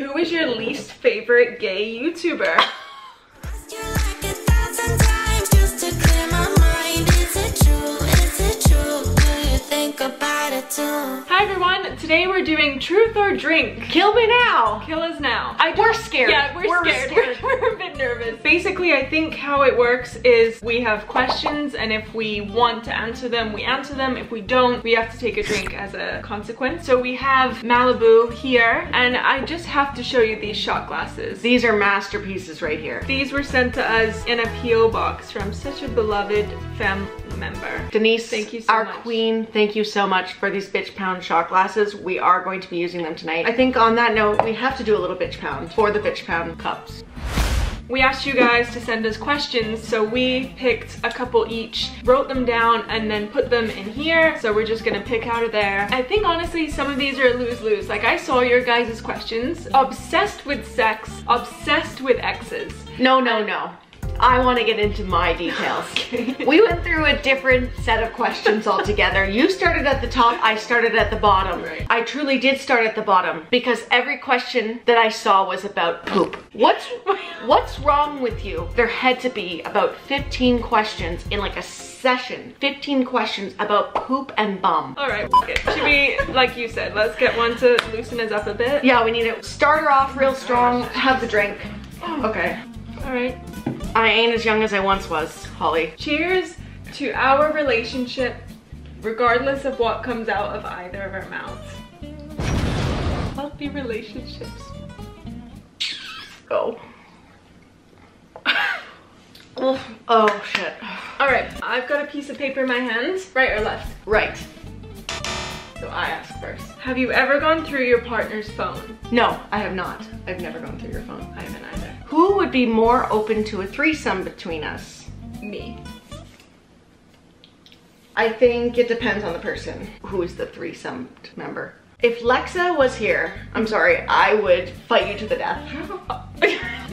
Who is your least favorite gay YouTuber? Hi everyone, today we're doing truth or drink. Kill me now. Kill us now. I We're scared. Yeah, we're, We're scared. scared. We're, we're a bit nervous. Basically, I think how it works is we have questions and if we want to answer them, we answer them. If we don't, we have to take a drink as a consequence. So we have Malibu here and I just have to show you these shot glasses. These are masterpieces right here. These were sent to us in a PO box from such a beloved family member. Denise, Thank you so our much. queen, thank you so much for these bitch pound shot glasses. We are going to be using them tonight. I think on that note, we have to do a little bitch pound for the bitch pound cups. We asked you guys to send us questions, so we picked a couple each, wrote them down, and then put them in here. So we're just gonna pick out of there. I think honestly, some of these are lose-lose. Like I saw your guys' questions. Obsessed with sex, obsessed with exes. No, no, no. I want to get into my details. we went through a different set of questions altogether. You started at the top, I started at the bottom. Right. I truly did start at the bottom because every question that I saw was about poop. What's what's wrong with you? There had to be about 15 questions in like a session. 15 questions about poop and bum. All right, it. should we, like you said, let's get one to loosen us up a bit. Yeah, we need to start her off real strong, have the drink. Okay. All right. I ain't as young as I once was, Holly. Cheers to our relationship, regardless of what comes out of either of our mouths. Healthy relationships. Go. oh, oh shit. All right, I've got a piece of paper in my hands. Right or left? Right. So I ask first. Have you ever gone through your partner's phone? No, I have not. I've never gone through your phone. I haven't either. Who would be more open to a threesome between us? Me. I think it depends on the person who is the threesome member. If Lexa was here, I'm sorry, I would fight you to the death.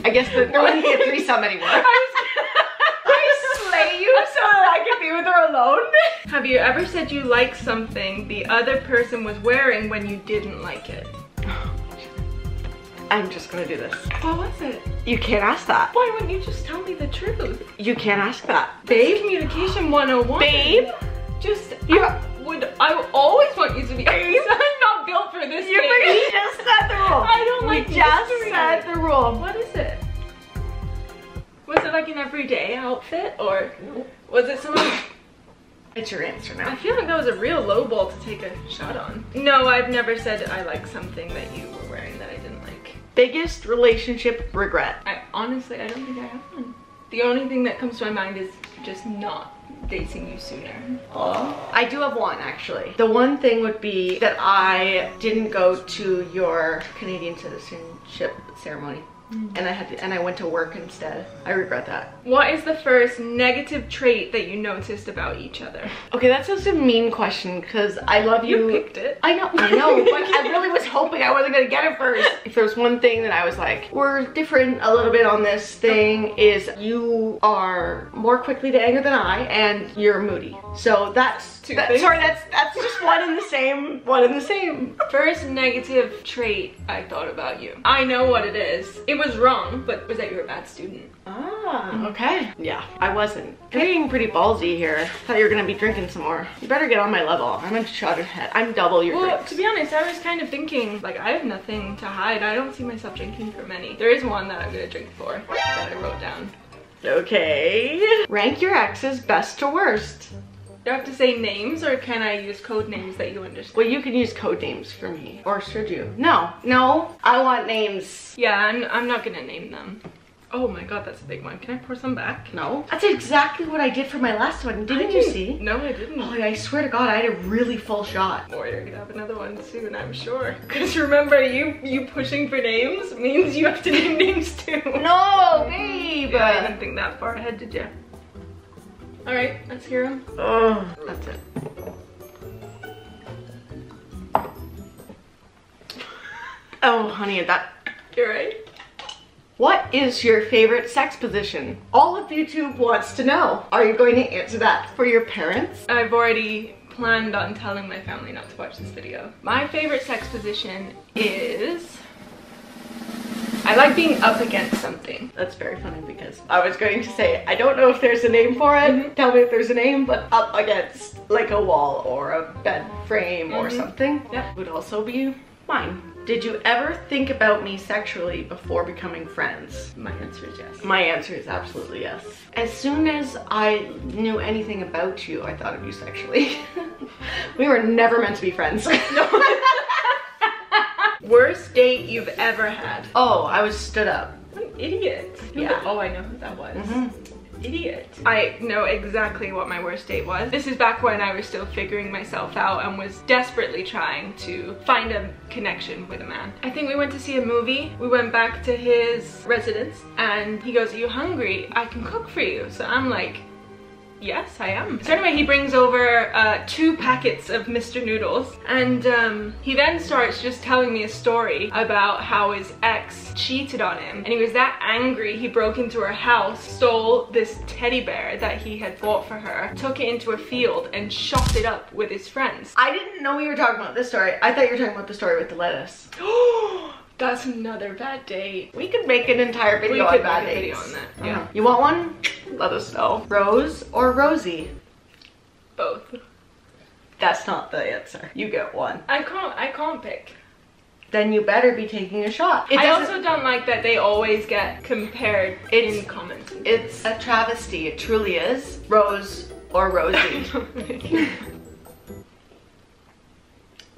I guess that there wouldn't be a threesome anymore. I slay you so that I can be with her alone. Have you ever said you like something the other person was wearing when you didn't like it? I'm just gonna do this. What was it? You can't ask that. Why wouldn't you just tell me the truth? You can't ask that. Babe, communication 101. Babe? Just, You- I would, I always want you to be. I'm not built for this You we just said the rule. I don't we like just mystery. said the rule. What is it? Was it like an everyday outfit or was it something? It's your answer now. I feel like that was a real low ball to take a shot on. No, I've never said I like something that you Biggest relationship regret. I honestly, I don't think I have one. The only thing that comes to my mind is just not dating you sooner. I do have one actually. The one thing would be that I didn't go to your Canadian citizenship ceremony. And I had to, and I went to work instead. I regret that. What is the first negative trait that you noticed about each other? Okay, that's such a mean question because I love you. You picked it. I know, I know, but I really was hoping I wasn't gonna get it first. If there's one thing that I was like, we're different a little bit on this thing, is you are more quickly to anger than I, and you're moody. So that's Two that- things? sorry, that's that's just one in the same, one in the same. First negative trait I thought about you. I know what it is. It was wrong, but was that you're a bad student. Ah, okay. Yeah, I wasn't. You're being pretty ballsy here. Thought you were gonna be drinking some more. You better get on my level. I'm a shot ahead. I'm double your Well, drinks. to be honest, I was kind of thinking, like, I have nothing to hide. I don't see myself drinking for many. There is one that I'm gonna drink for that I wrote down. Okay. Rank your exes best to worst. Do I have to say names or can I use code names that you understand? Well, you can use code names for me. Or should you? No. No. I want names. Yeah, I'm, I'm not gonna name them. Oh my god, that's a big one. Can I pour some back? No. That's exactly what I did for my last one. Didn't you see? No, I didn't. Oh, I swear to God, I had a really full shot. Or you're gonna have another one soon, I'm sure. Because remember, you you pushing for names means you have to name names too. No, babe. I didn't think that far ahead, did you? All right, let's hear them. Oh, that's it. Oh, honey, that. You're right. What is your favorite sex position? All of YouTube wants to know. Are you going to answer that for your parents? I've already planned on telling my family not to watch this video. My favorite sex position is I like being up against something. That's very funny because I was going to say, I don't know if there's a name for it. Mm-hmm. Tell me if there's a name, but up against like a wall or a bed frame or Mhm. something Yep. would also be mine. Did you ever think about me sexually before becoming friends? My answer is yes. My answer is absolutely yes. As soon as I knew anything about you, I thought of you sexually. we were never meant to be friends. Worst date you've ever had? oh, I was stood up. What an idiot. Yeah. Oh, I know who that was. Mhm. Idiot. I know exactly what my worst date was. This is back when I was still figuring myself out and was desperately trying to find a connection with a man. I think we went to see a movie. We went back to his residence and he goes, Are you hungry? I can cook for you. So I'm like, Yes, I am. So anyway, he brings over uh, two packets of Mr. Noodles and um, he then starts just telling me a story about how his ex cheated on him and he was that angry he broke into her house, stole this teddy bear that he had bought for her, took it into a field and shot it up with his friends. I didn't know you were talking about this story. I thought you were talking about the story with the lettuce. That's another bad date. We could make an entire video We on could bad a dates. video on that, yeah. Uh-huh. You want one? Let us know. Rose or Rosie? Both. That's not the answer. You get one. I can't I can't pick. Then you better be taking a shot. It I also don't like that they always get compared in comments. It's a travesty. It truly is. Rose or Rosie?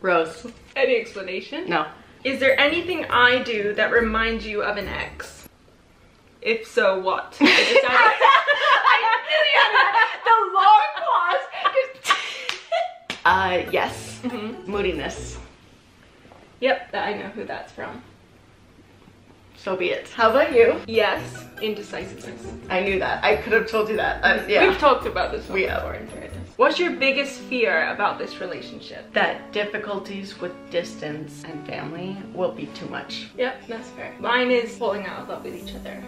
Rose. Any explanation? No. Is there anything I do that reminds you of an ex? If so, what? I just added- the long pause. uh, yes. Mhm. Moodiness. Yep, I know who that's from. So be it. How about you? Yes, indecisiveness. I knew that. I could have told you that. Uh, yeah. We've talked about this We before in fairness. What's your biggest fear about this relationship? that difficulties with distance and family will be too much. Yep, that's fair. Mine is falling out of love with each other.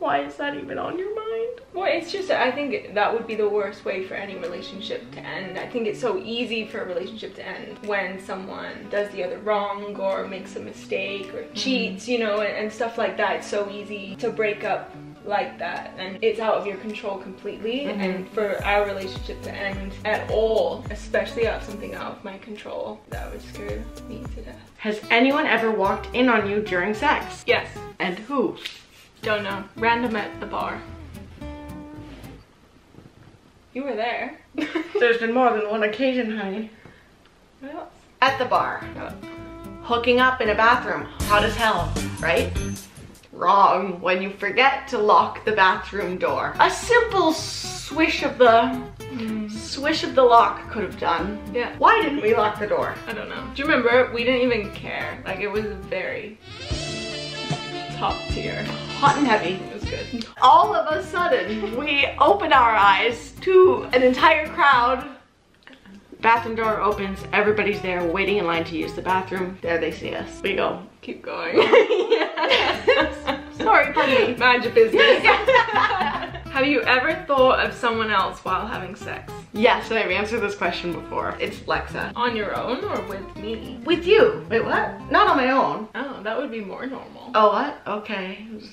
Why is that even on your mind? Well, it's just, I think that would be the worst way for any relationship to end. I think it's so easy for a relationship to end when someone does the other wrong or makes a mistake or cheats, you know, and, and stuff like that. It's so easy to break up like that and it's out of your control completely Mhm. and for our relationship to end at all especially out of something out of my control that would scare me to death Has anyone ever walked in on you during sex? yes And who? Don't know random at the bar you were there There's been more than one occasion, honey. what else At the bar. Oh. Hooking up in a bathroom. Hot as hell, right? Wrong when you forget to lock the bathroom door. A simple swish of the swish of the lock could have done. Yeah. Why didn't we lock the door? I don't know. Do you remember? We didn't even care. Like it was very top tier. Hot and heavy. It was good. all of a sudden we open our eyes to an entire crowd bathroom door opens everybody's there waiting in line to use the bathroom there they see us we go Keep going. sorry pardon me Mind your business. Have you ever thought of someone else while having sex? yes i've answered this question before. It's lexa On your own or with me? with you. Wait what? Not on my own. Oh, that would be more normal. oh what? Okay. Just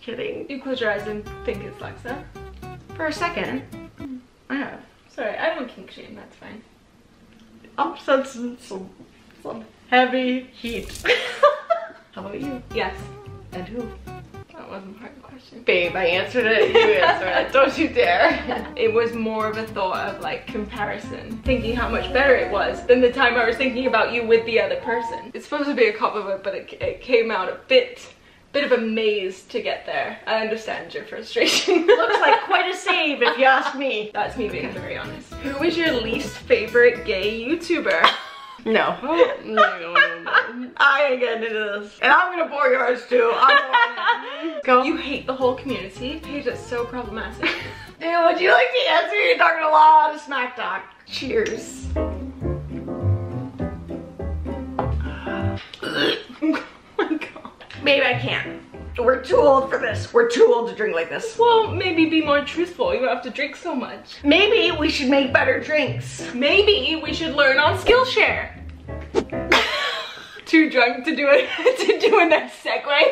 kidding. You close your eyes and think it's Lexa. for a second. I have. Sorry, I don't kink shame, that's fine. i'm sensing some, some heavy heat. How about you? Yes. and who? That wasn't part of the question. Babe, I answered it. You answered it. Don't you dare. It was more of a thought of like comparison, thinking how much better it was than the time I was thinking about you with the other person. It's supposed to be a compliment, but it, it came out a bit, bit of a maze to get there. I understand your frustration. Looks like quite a save if you ask me. That's me being very honest. Who is your least favorite gay YouTuber? No. no, no, no. I ain't getting into this. And I'm gonna bore yours too. Go. You hate the whole community? Paige, that's so problematic. Dude, would you like to answer? You're talking a lot of smack talk. Cheers. oh my god. Maybe I can't. We're too old for this. We're too old to drink like this. Well, maybe be more truthful. You don't have to drink so much. Maybe we should make better drinks. Maybe we should learn on Skillshare. Too drunk to do it to do a next segue.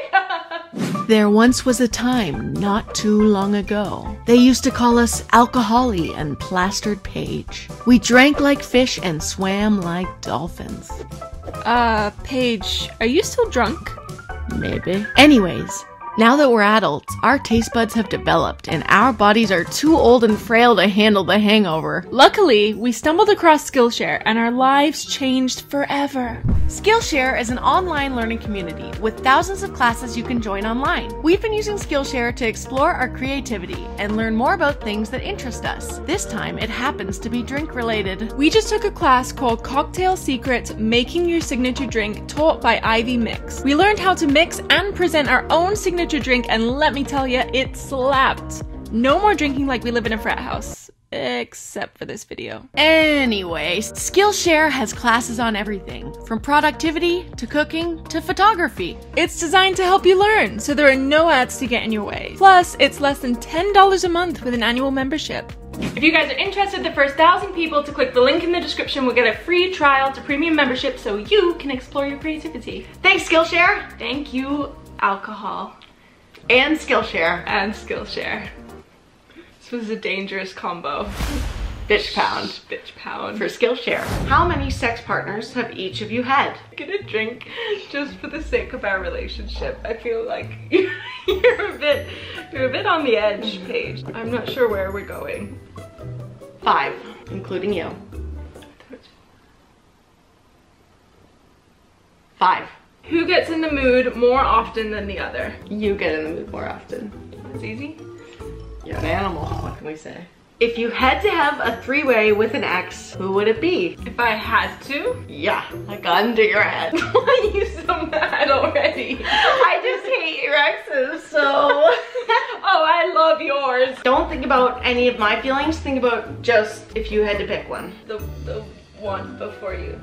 There once was a time not too long ago. They used to call us alcoholic and plastered Paige. We drank like fish and swam like dolphins. uh, Paige, are you still drunk? Maybe. Anyways, now that we're adults, our taste buds have developed and our bodies are too old and frail to handle the hangover. Luckily, we stumbled across Skillshare and our lives changed forever. Skillshare is an online learning community with thousands of classes you can join online. We've been using Skillshare to explore our creativity and learn more about things that interest us. This time, it happens to be drink related. We just took a class called Cocktail Secrets Making Your Signature Drink taught by Ivy Mix. We learned how to mix and present our own signature drink, and let me tell you, it slapped. No more drinking like we live in a frat house. Except for this video. Anyway, Skillshare has classes on everything from productivity to cooking to photography. It's designed to help you learn, so there are no ads to get in your way. Plus, it's less than $10 a month with an annual membership. If you guys are interested, the first thousand people to click the link in the description will get a free trial to premium membership so you can explore your creativity. Thanks, Skillshare Thank you, alcohol and Skillshare. and Skillshare. This was a dangerous combo. Bitch pound Bitch pound. for Skillshare. How many sex partners have each of you had? gonna drink just for the sake of our relationship. I feel like you're a bit you're a bit on the edge, Paige. I'm not sure where we're going. Five, including you. Five. Who gets in the mood more often than the other? You get in the mood more often. It's easy. You're an animal, what can we say? If you had to have a three-way with an ex, who would it be? If I had to, Yeah, a gun to your head. why are you so mad already? I just hate your exes, so... oh, I love yours. Don't think about any of my feelings, think about just if you had to pick one. The the one before you.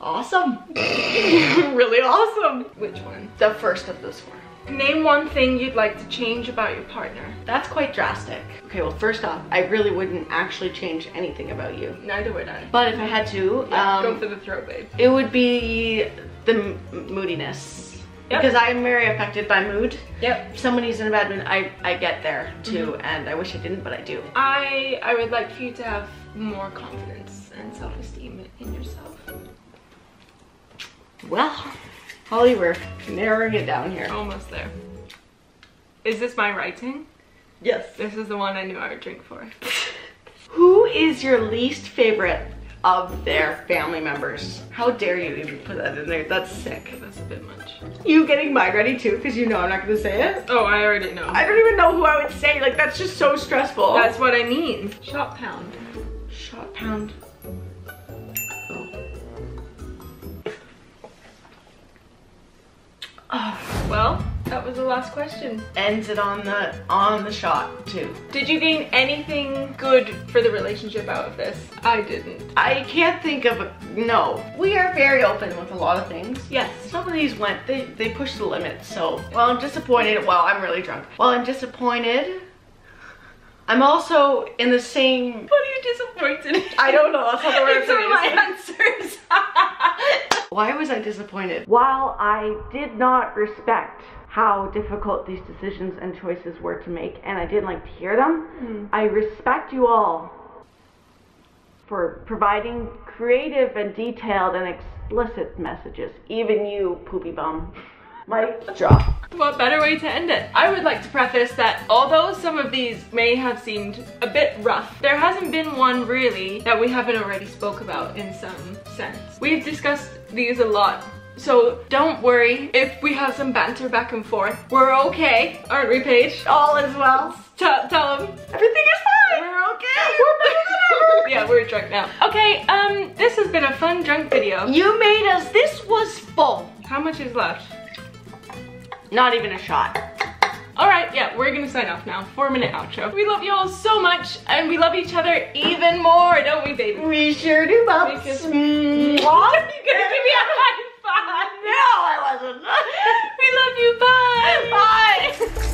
Awesome. really awesome. Which one? The first of those four. Name one thing you'd like to change about your partner. That's quite drastic. Okay, well, first off, I really wouldn't actually change anything about you. Neither would I. But if I had to, Yeah, go um, for the throat, babe. it would be the m- moodiness. Yep. Because I'm very affected by mood. Yep. If somebody's in a bad mood, I, I get there too, and I wish I didn't, but I do. I I would like for you to have more confidence and self-esteem in yourself. Well, Holly, we're narrowing it down here. Almost there. Is this my writing? Yes. This is the one I knew I would drink for. Who is your least favorite of their family members? How dare you even put that in there? That's sick. That's a bit much. You getting mine ready too, because you know I'm not gonna say it. Oh, I already know. I don't even know who I would say. Like that's just so stressful. That's what I mean. Shot pound. shot pound. Oh, well, that was the last question. Ends it on the on the shot too. Did you gain anything good for the relationship out of this? I didn't. I can't think of a no. We are very open with a lot of things. Yes. Some of these went they they pushed the limits. So well, I'm disappointed. Well, I'm really drunk. Well, I'm disappointed. I'm also in the same. What are you disappointed in? I don't know. That's not the word These are my answers. Why was I disappointed? While I did not respect how difficult these decisions and choices were to make, and I didn't like to hear them, hmm. I respect you all for providing creative and detailed and explicit messages. Even you, poopy bum. Mic drop. What better way to end it? I would like to preface that although some of these may have seemed a bit rough, there hasn't been one really that we haven't already spoke about in some sense. We've discussed these a lot. So don't worry if we have some banter back and forth. We're okay, aren't we, Paige? All is well. Tell, tell them. Everything is fine. We're okay. We're better than ever. yeah, we're drunk now. Okay, um, this has been a fun drunk video. You made us. This was full. How much is left? Not even a shot. All right, yeah, we're gonna sign off now. Four minute outro. We love y'all so much, and we love each other even more, don't we, baby? We sure do, Bob. Because mm. what? you gonna give me a high five? No, I wasn't. we love you. Bye. Bye.